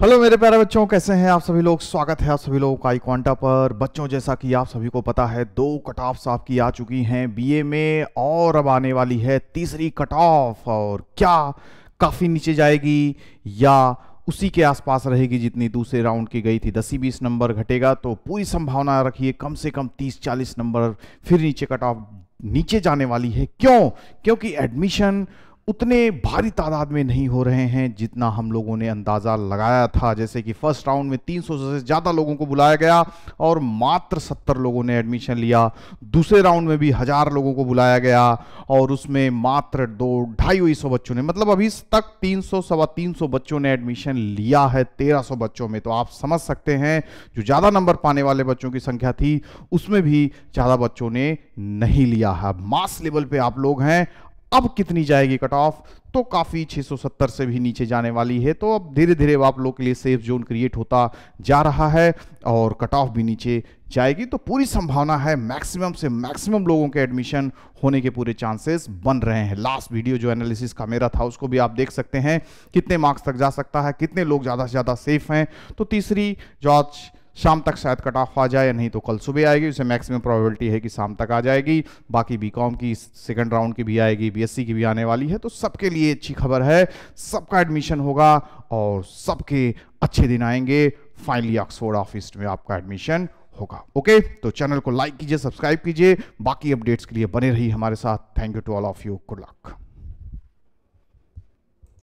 Hello मेरे प्यारे बच्चों, कैसे हैं आप सभी लोग? स्वागत है आप सभी लोगों का क्वांटा पर। बच्चों, जैसा कि आप सभी को पता है, दो कट ऑफ्स आपकी आ चुकी हैं बीए में और अब आने वाली है तीसरी कट ऑफ़ और क्या? काफ़ी नीचे जाएगी या उसी के आसपास रहेगी जितनी दूसरे राउंड की गई थी। दस ही बीस नंबर घटेगा तो पूरी संभावना रखिए, कम से कम तीस चालीस नंबर फिर नीचे कट ऑफ़ नीचे जाने वाली है। क्यों? क्योंकि एडमिशन उतने भारी तादाद में नहीं हो रहे हैं जितना हम लोगों ने अंदाज़ा लगाया था। जैसे कि फ़र्स्ट राउंड में 300 से ज़्यादा लोगों को बुलाया गया और मात्र 70 लोगों ने एडमिशन लिया। दूसरे राउंड में भी हज़ार लोगों को बुलाया गया और उसमें मात्र दो, ढाई सौ बच्चों ने मतलब अभी तक 300 सवा तीन सौ बच्चों ने एडमिशन लिया है 1300 बच्चों में। तो आप समझ सकते हैं, जो ज़्यादा नंबर पाने वाले बच्चों की संख्या थी, उसमें भी ज़्यादा बच्चों ने नहीं लिया है। मास लेवल पे आप लोग हैं अब कितनी जाएगी कट ऑफ़ तो काफ़ी 670 से भी नीचे जाने वाली है। तो अब धीरे धीरे आप लोग के लिए सेफ़ जोन क्रिएट होता जा रहा है और कट ऑफ़ भी नीचे जाएगी। तो पूरी संभावना है मैक्सिमम से मैक्सिमम लोगों के एडमिशन होने के पूरे चांसेस बन रहे हैं। लास्ट वीडियो जो एनालिसिस का मेरा था, उसको भी आप देख सकते हैं। कितने मार्क्स तक जा सकता है, कितने लोग ज़्यादा से ज़्यादा सेफ़ हैं। तो तीसरी जो आज शाम तक शायद कट ऑफ़ आ जाए, नहीं तो कल सुबह आएगी, उसे मैक्सिमम प्रोबेबिलिटी है कि शाम तक आ जाएगी। बाकी बीकॉम की सेकंड राउंड की भी आएगी बीएससी की भी आने वाली है तो सबके लिए अच्छी खबर है। सबका एडमिशन होगा और सबके अच्छे दिन आएँगे। फाइनली ऑक्सफोर्ड ऑफ़िस में आपका एडमिशन होगा। ओके तो चैनल को लाइक कीजिए सब्सक्राइब कीजिए। बाकी अपडेट्स के लिए बने रही हमारे साथ। Thank you to all of you good luck